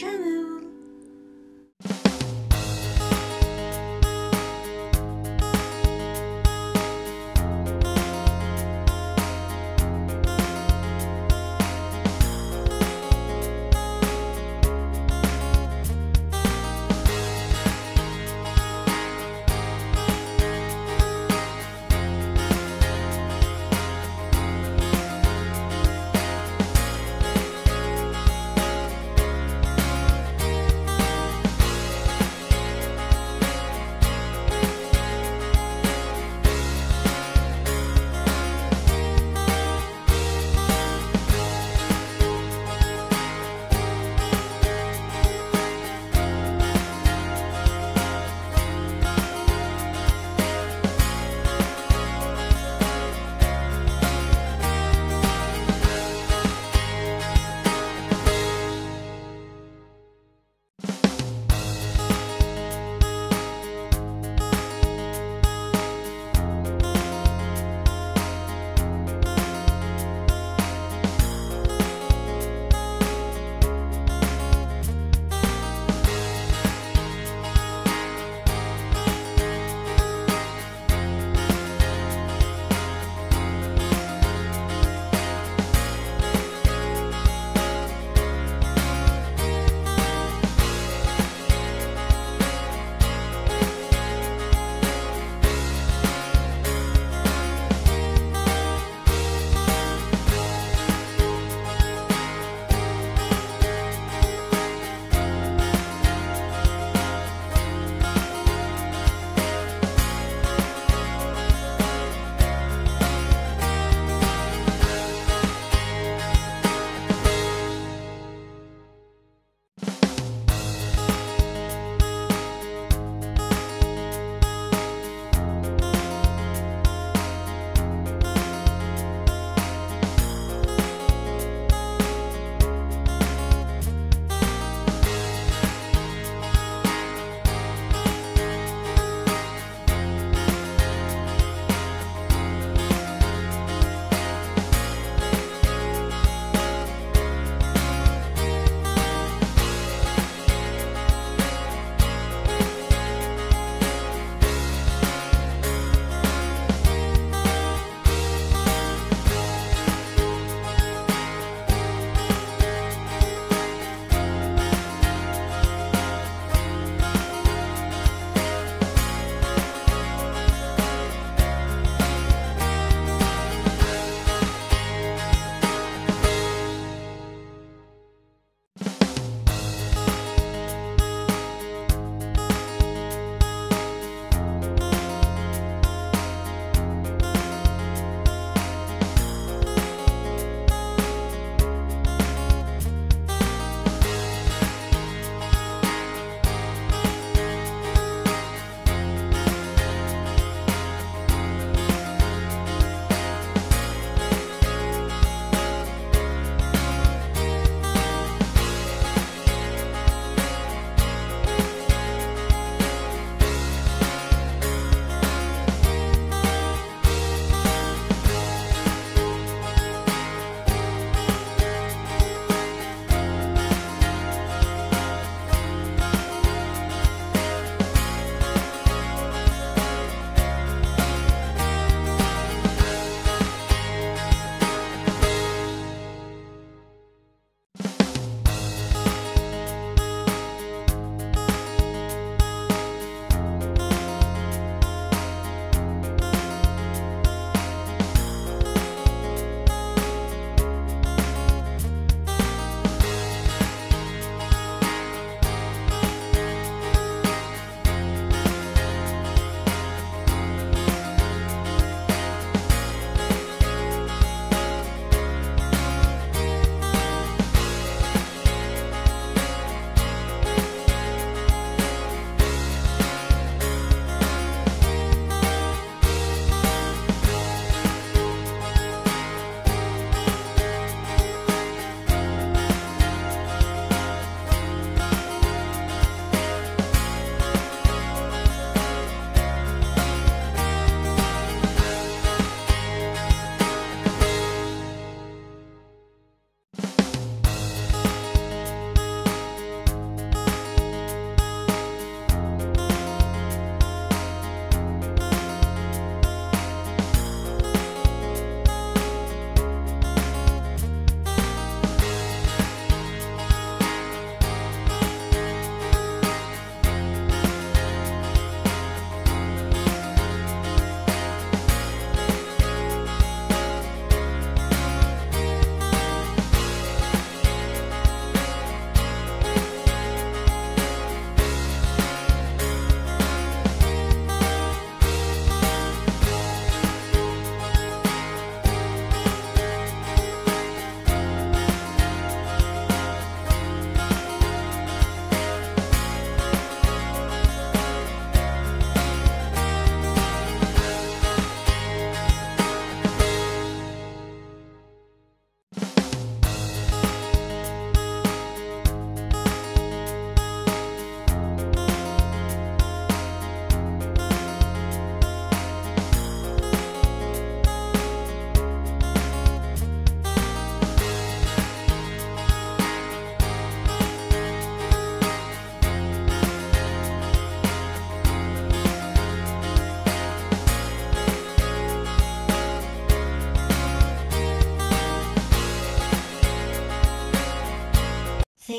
channel.